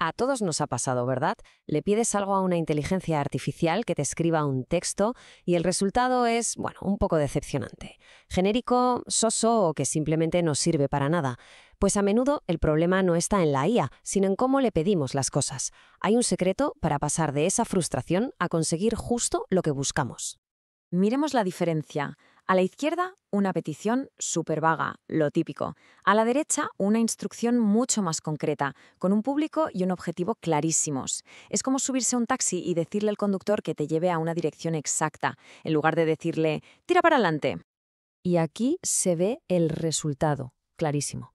A todos nos ha pasado, ¿verdad? Le pides algo a una inteligencia artificial que te escriba un texto y el resultado es, bueno, un poco decepcionante. Genérico, soso o que simplemente no sirve para nada. Pues a menudo el problema no está en la IA, sino en cómo le pedimos las cosas. Hay un secreto para pasar de esa frustración a conseguir justo lo que buscamos. Miremos la diferencia. A la izquierda, una petición súper vaga, lo típico. A la derecha, una instrucción mucho más concreta, con un público y un objetivo clarísimos. Es como subirse a un taxi y decirle al conductor que te lleve a una dirección exacta, en lugar de decirle, tira para adelante. Y aquí se ve el resultado, clarísimo.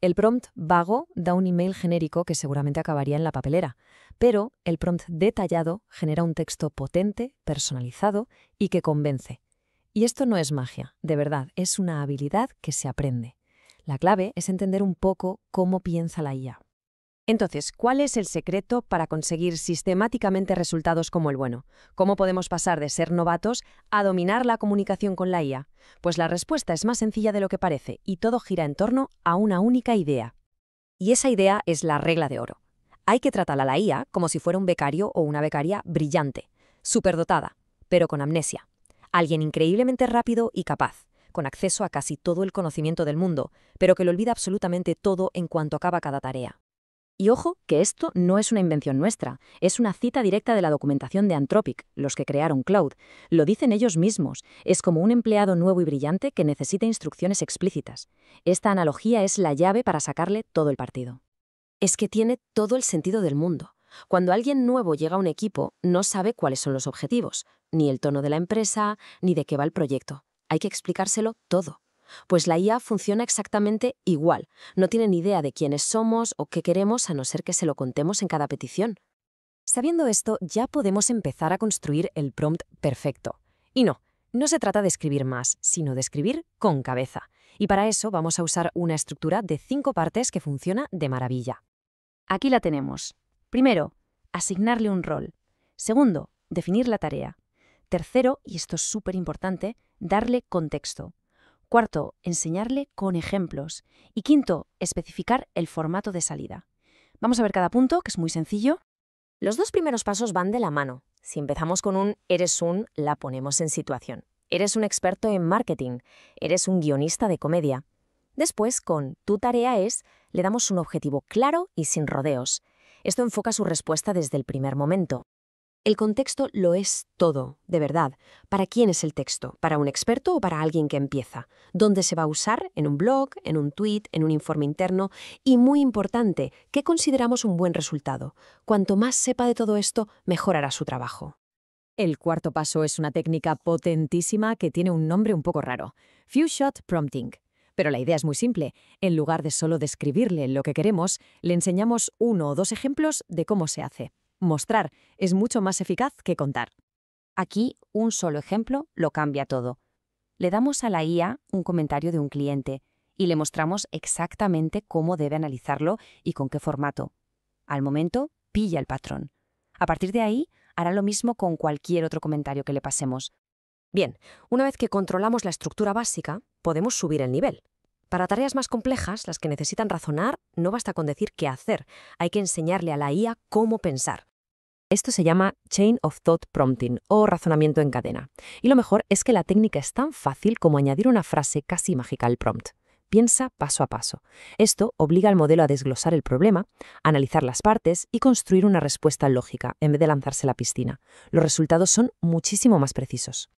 El prompt vago da un email genérico que seguramente acabaría en la papelera, pero el prompt detallado genera un texto potente, personalizado y que convence. Y esto no es magia, de verdad, es una habilidad que se aprende. La clave es entender un poco cómo piensa la IA. Entonces, ¿cuál es el secreto para conseguir sistemáticamente resultados como el bueno? ¿Cómo podemos pasar de ser novatos a dominar la comunicación con la IA? Pues la respuesta es más sencilla de lo que parece y todo gira en torno a una única idea. Y esa idea es la regla de oro. Hay que tratar a la IA como si fuera un becario o una becaria brillante, superdotada, pero con amnesia. Alguien increíblemente rápido y capaz, con acceso a casi todo el conocimiento del mundo, pero que lo olvida absolutamente todo en cuanto acaba cada tarea. Y ojo, que esto no es una invención nuestra, es una cita directa de la documentación de Anthropic, los que crearon Cloud. Lo dicen ellos mismos, es como un empleado nuevo y brillante que necesita instrucciones explícitas. Esta analogía es la llave para sacarle todo el partido. Es que tiene todo el sentido del mundo. Cuando alguien nuevo llega a un equipo, no sabe cuáles son los objetivos, ni el tono de la empresa, ni de qué va el proyecto. Hay que explicárselo todo. Pues la IA funciona exactamente igual. No tiene ni idea de quiénes somos o qué queremos a no ser que se lo contemos en cada petición. Sabiendo esto, ya podemos empezar a construir el prompt perfecto. Y no, no se trata de escribir más, sino de escribir con cabeza. Y para eso vamos a usar una estructura de cinco partes que funciona de maravilla. Aquí la tenemos. Primero, asignarle un rol. Segundo, definir la tarea. Tercero, y esto es súper importante, darle contexto. Cuarto, enseñarle con ejemplos. Y quinto, especificar el formato de salida. Vamos a ver cada punto, que es muy sencillo. Los dos primeros pasos van de la mano. Si empezamos con un eres un, la ponemos en situación. Eres un experto en marketing, eres un guionista de comedia. Después, con tu tarea es, le damos un objetivo claro y sin rodeos. Esto enfoca su respuesta desde el primer momento. El contexto lo es todo, de verdad. ¿Para quién es el texto? ¿Para un experto o para alguien que empieza? ¿Dónde se va a usar? ¿En un blog? ¿En un tweet? ¿En un informe interno? Y muy importante, ¿qué consideramos un buen resultado? Cuanto más sepa de todo esto, mejorará su trabajo. El cuarto paso es una técnica potentísima que tiene un nombre un poco raro. Few Shot Prompting. Pero la idea es muy simple. En lugar de solo describirle lo que queremos, le enseñamos uno o dos ejemplos de cómo se hace. Mostrar es mucho más eficaz que contar. Aquí, un solo ejemplo lo cambia todo. Le damos a la IA un comentario de un cliente y le mostramos exactamente cómo debe analizarlo y con qué formato. Al momento, pilla el patrón. A partir de ahí, hará lo mismo con cualquier otro comentario que le pasemos. Bien, una vez que controlamos la estructura básica, podemos subir el nivel. Para tareas más complejas, las que necesitan razonar, no basta con decir qué hacer, hay que enseñarle a la IA cómo pensar. Esto se llama Chain of Thought Prompting o razonamiento en cadena. Y lo mejor es que la técnica es tan fácil como añadir una frase casi mágica al prompt. Piensa paso a paso. Esto obliga al modelo a desglosar el problema, analizar las partes y construir una respuesta lógica en vez de lanzarse a la piscina. Los resultados son muchísimo más precisos.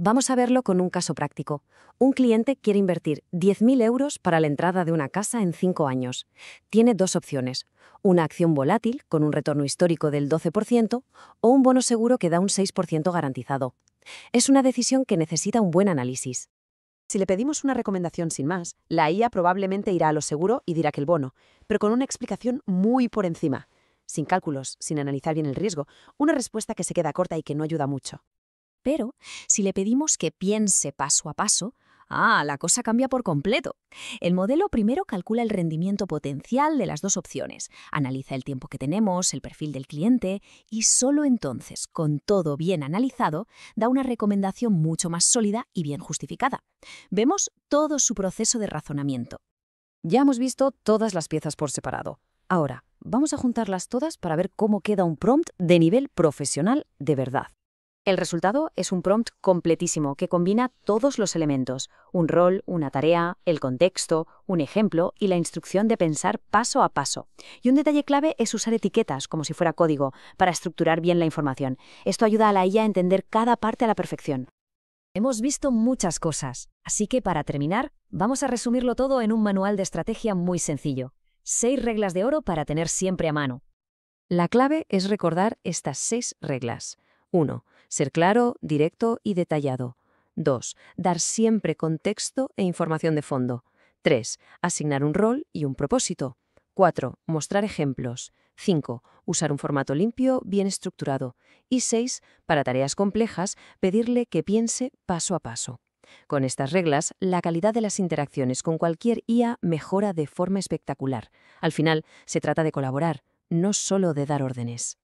Vamos a verlo con un caso práctico. Un cliente quiere invertir 10.000 euros para la entrada de una casa en 5 años. Tiene dos opciones, una acción volátil con un retorno histórico del 12% o un bono seguro que da un 6% garantizado. Es una decisión que necesita un buen análisis. Si le pedimos una recomendación sin más, la IA probablemente irá a lo seguro y dirá que el bono, pero con una explicación muy por encima, sin cálculos, sin analizar bien el riesgo, una respuesta que se queda corta y que no ayuda mucho. Pero si le pedimos que piense paso a paso, ah, la cosa cambia por completo. El modelo primero calcula el rendimiento potencial de las dos opciones, analiza el tiempo que tenemos, el perfil del cliente y solo entonces, con todo bien analizado, da una recomendación mucho más sólida y bien justificada. Vemos todo su proceso de razonamiento. Ya hemos visto todas las piezas por separado. Ahora, Vamos a juntarlas todas para ver cómo queda un prompt de nivel profesional de verdad. El resultado es un prompt completísimo que combina todos los elementos, un rol, una tarea, el contexto, un ejemplo y la instrucción de pensar paso a paso. Y un detalle clave es usar etiquetas, como si fuera código, para estructurar bien la información. Esto ayuda a la IA a entender cada parte a la perfección. Hemos visto muchas cosas, así que para terminar, vamos a resumirlo todo en un manual de estrategia muy sencillo. Seis reglas de oro para tener siempre a mano. La clave es recordar estas seis reglas. 1. Ser claro, directo y detallado. 2. Dar siempre contexto e información de fondo. 3. Asignar un rol y un propósito. 4. Mostrar ejemplos. 5. Usar un formato limpio, bien estructurado. Y 6. Para tareas complejas, pedirle que piense paso a paso. Con estas reglas, la calidad de las interacciones con cualquier IA mejora de forma espectacular. Al final, se trata de colaborar, no solo de dar órdenes.